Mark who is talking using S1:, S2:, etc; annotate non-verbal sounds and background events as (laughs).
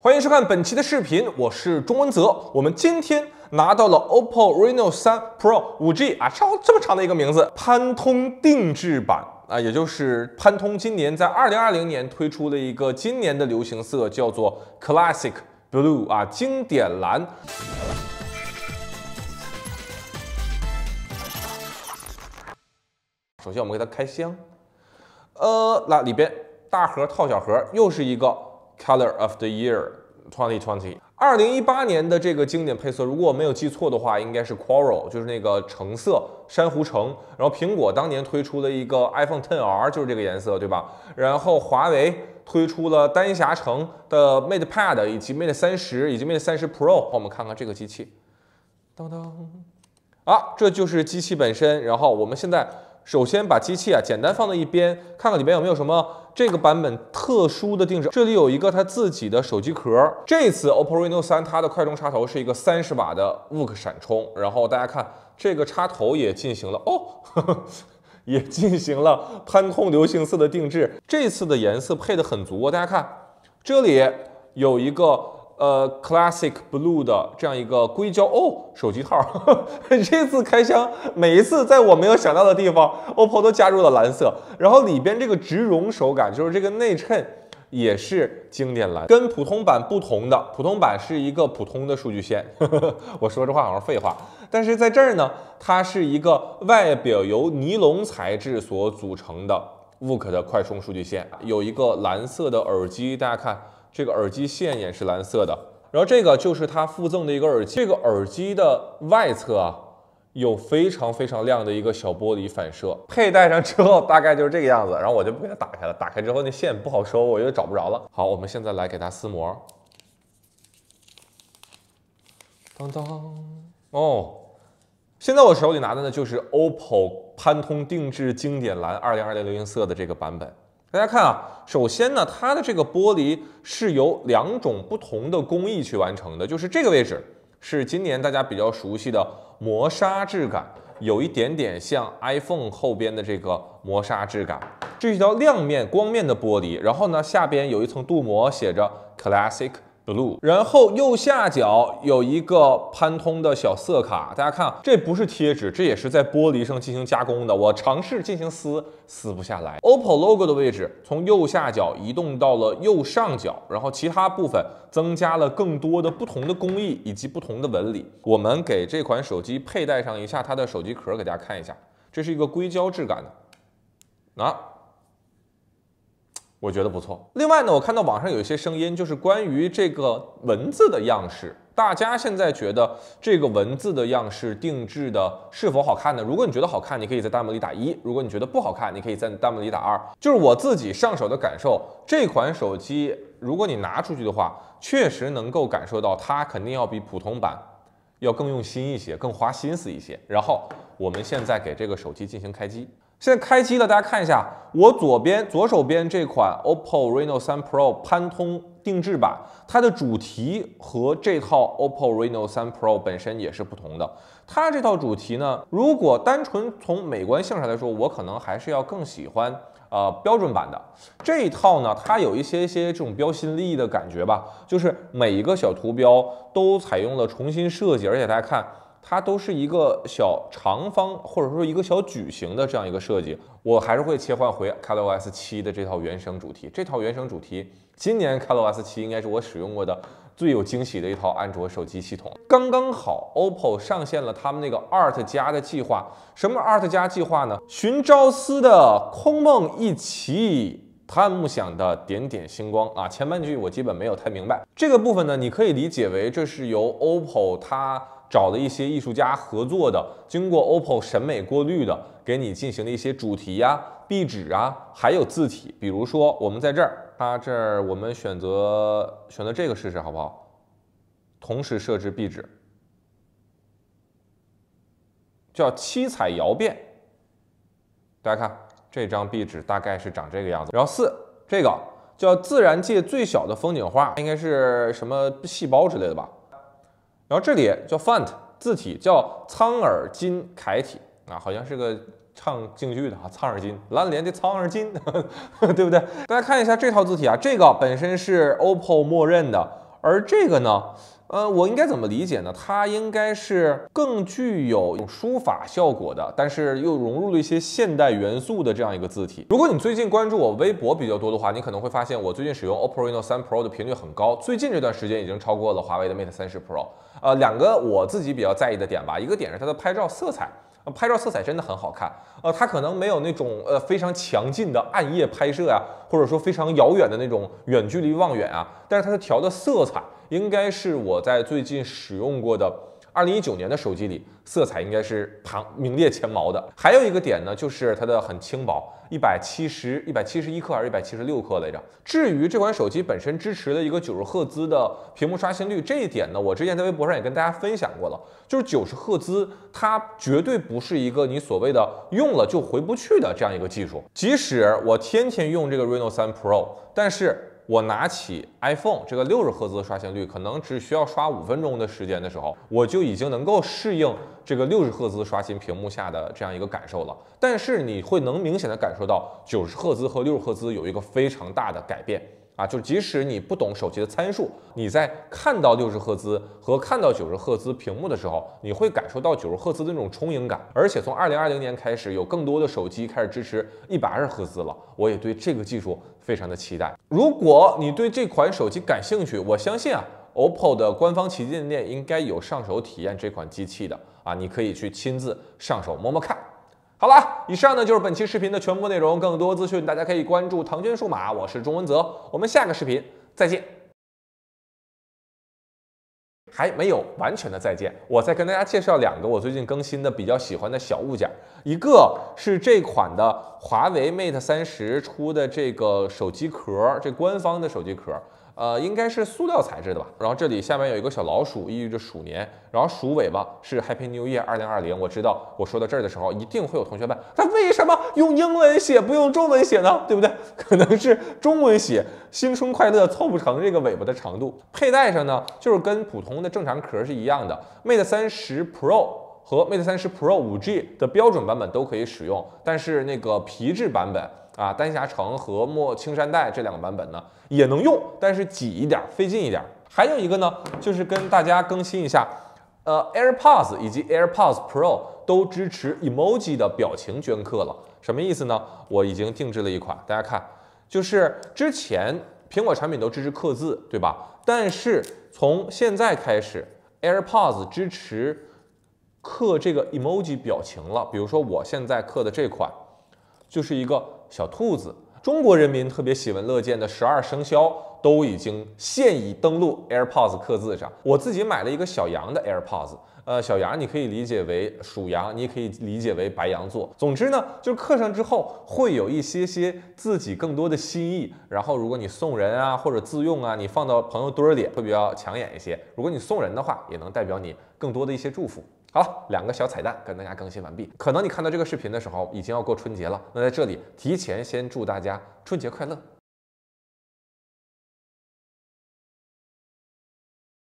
S1: 欢迎收看本期的视频，我是钟文泽。我们今天拿到了 OPPO Reno 3 Pro 5G 啊，超这么长的一个名字，潘通定制版啊，也就是潘通今年在2020年推出了一个今年的流行色，叫做 Classic Blue 啊，经典蓝。首先我们给它开箱，呃，那里边大盒套小盒，又是一个。Color of the Year 2020，二零一八年的这个经典配色，如果我没有记错的话，应该是 Coral，就是那个橙色珊瑚橙。然后苹果当年推出了一个 iPhone 10R，就是这个颜色，对吧？然后华为推出了丹霞橙的 Mate Pad，以及 Mate 三十，以及 Mate 三十 Pro。我们看看这个机器，当当，啊，这就是机器本身。然后我们现在。首先把机器啊简单放在一边，看看里边有没有什么这个版本特殊的定制。这里有一个它自己的手机壳。这次 OPPO Reno 3它的快充插头是一个三十瓦的 VOOC 闪充。然后大家看这个插头也进行了哦，呵 (laughs) 呵也进行了潘通流行色的定制。这次的颜色配的很足，大家看这里有一个。呃，Classic Blue 的这样一个硅胶哦手机套，(laughs) 这次开箱每一次在我没有想到的地方，OPPO 都加入了蓝色，然后里边这个植绒手感，就是这个内衬也是经典蓝，跟普通版不同的，普通版是一个普通的数据线，呵 (laughs) 呵我说这话好像废话，但是在这儿呢，它是一个外表由尼龙材质所组成的 VOOC 的快充数据线，有一个蓝色的耳机，大家看。这个耳机线也是蓝色的，然后这个就是它附赠的一个耳机。这个耳机的外侧啊，有非常非常亮的一个小玻璃反射。佩戴上之后大概就是这个样子，然后我就不给它打开了。打开之后那线不好收，我又找不着了。好，我们现在来给它撕膜。当当，哦，现在我手里拿的呢就是 OPPO 潘通定制经典蓝二零二零流行色的这个版本。大家看啊，首先呢，它的这个玻璃是由两种不同的工艺去完成的，就是这个位置是今年大家比较熟悉的磨砂质感，有一点点像 iPhone 后边的这个磨砂质感，这是一条亮面光面的玻璃，然后呢，下边有一层镀膜，写着 Classic。blue，然后右下角有一个潘通的小色卡，大家看，这不是贴纸，这也是在玻璃上进行加工的。我尝试进行撕，撕不下来。OPPO logo 的位置从右下角移动到了右上角，然后其他部分增加了更多的不同的工艺以及不同的纹理。我们给这款手机佩戴上一下它的手机壳，给大家看一下，这是一个硅胶质感的，啊。我觉得不错。另外呢，我看到网上有一些声音，就是关于这个文字的样式，大家现在觉得这个文字的样式定制的是否好看呢？如果你觉得好看，你可以在弹幕里打一；如果你觉得不好看，你可以在弹幕里打二。就是我自己上手的感受，这款手机如果你拿出去的话，确实能够感受到它肯定要比普通版要更用心一些，更花心思一些。然后我们现在给这个手机进行开机。现在开机了，大家看一下，我左边左手边这款 OPPO Reno 3 Pro 潘通定制版，它的主题和这套 OPPO Reno 3 Pro 本身也是不同的。它这套主题呢，如果单纯从美观性上来说，我可能还是要更喜欢呃标准版的这一套呢。它有一些些这种标新立异的感觉吧，就是每一个小图标都采用了重新设计，而且大家看。它都是一个小长方，或者说一个小矩形的这样一个设计，我还是会切换回 ColorOS 七的这套原生主题。这套原生主题，今年 ColorOS 七应该是我使用过的最有惊喜的一套安卓手机系统。刚刚好，OPPO 上线了他们那个 Art 加的计划。什么 Art 加计划呢？寻朝思的空梦一起，探梦想的点点星光啊。前半句我基本没有太明白，这个部分呢，你可以理解为这是由 OPPO 它。找了一些艺术家合作的，经过 OPPO 审美过滤的，给你进行了一些主题呀、壁纸啊，还有字体。比如说，我们在这儿，它这儿我们选择选择这个试试好不好？同时设置壁纸，叫七彩摇变。大家看这张壁纸大概是长这个样子。然后四这个叫自然界最小的风景画，应该是什么细胞之类的吧？然后这里叫 font 字体，叫苍耳金楷体啊，好像是个唱京剧的啊，苍耳金，蓝莲的苍耳金，(laughs) 对不对？大家看一下这套字体啊，这个本身是 OPPO 默认的，而这个呢？呃，我应该怎么理解呢？它应该是更具有书法效果的，但是又融入了一些现代元素的这样一个字体。如果你最近关注我微博比较多的话，你可能会发现我最近使用 OPPO Reno3 Pro 的频率很高，最近这段时间已经超过了华为的 Mate 30 Pro。呃，两个我自己比较在意的点吧，一个点是它的拍照色彩。拍照色彩真的很好看，呃，它可能没有那种呃非常强劲的暗夜拍摄呀，或者说非常遥远的那种远距离望远啊，但是它的调的色彩应该是我在最近使用过的。二零一九年的手机里，色彩应该是旁名列前茅的。还有一个点呢，就是它的很轻薄，一百七十一百七十一克还是一百七十六克来着。至于这款手机本身支持的一个九十赫兹的屏幕刷新率，这一点呢，我之前在微博上也跟大家分享过了，就是九十赫兹，它绝对不是一个你所谓的用了就回不去的这样一个技术。即使我天天用这个 Reno 3 Pro，但是。我拿起 iPhone 这个六十赫兹的刷新率，可能只需要刷五分钟的时间的时候，我就已经能够适应这个六十赫兹刷新屏幕下的这样一个感受了。但是你会能明显的感受到九十赫兹和六十赫兹有一个非常大的改变。啊，就即使你不懂手机的参数，你在看到六十赫兹和看到九十赫兹屏幕的时候，你会感受到九十赫兹的那种充盈感。而且从二零二零年开始，有更多的手机开始支持一百二十赫兹了。我也对这个技术非常的期待。如果你对这款手机感兴趣，我相信啊，OPPO 的官方旗舰店应该有上手体验这款机器的啊，你可以去亲自上手摸摸看。好了，以上呢就是本期视频的全部内容。更多资讯，大家可以关注唐娟数码。我是钟文泽，我们下个视频再见。还没有完全的再见，我再跟大家介绍两个我最近更新的比较喜欢的小物件。一个是这款的华为 Mate 三十出的这个手机壳，这官方的手机壳。呃，应该是塑料材质的吧。然后这里下面有一个小老鼠，寓意着鼠年。然后鼠尾巴是 Happy New Year 二零二零。我知道我说到这儿的时候，一定会有同学问，他为什么用英文写不用中文写呢？对不对？(laughs) 可能是中文写新春快乐凑不成这个尾巴的长度。佩戴上呢，就是跟普通的正常壳是一样的。Mate 三十 Pro 和 Mate 三十 Pro 五 G 的标准版本都可以使用，但是那个皮质版本。啊，丹霞橙和墨青山黛这两个版本呢也能用，但是挤一点，费劲一点。还有一个呢，就是跟大家更新一下，呃，AirPods 以及 AirPods Pro 都支持 emoji 的表情镌刻了。什么意思呢？我已经定制了一款，大家看，就是之前苹果产品都支持刻字，对吧？但是从现在开始，AirPods 支持刻这个 emoji 表情了。比如说我现在刻的这款，就是一个。小兔子，中国人民特别喜闻乐见的十二生肖都已经现已登录 AirPods 刻字上。我自己买了一个小羊的 AirPods，呃，小羊你可以理解为属羊，你也可以理解为白羊座。总之呢，就是刻上之后会有一些些自己更多的心意。然后如果你送人啊，或者自用啊，你放到朋友堆里会比较抢眼一些。如果你送人的话，也能代表你更多的一些祝福。好，两个小彩蛋跟大家更新完毕。可能你看到这个视频的时候，已经要过春节了。那在这里提前先祝大家春节快乐。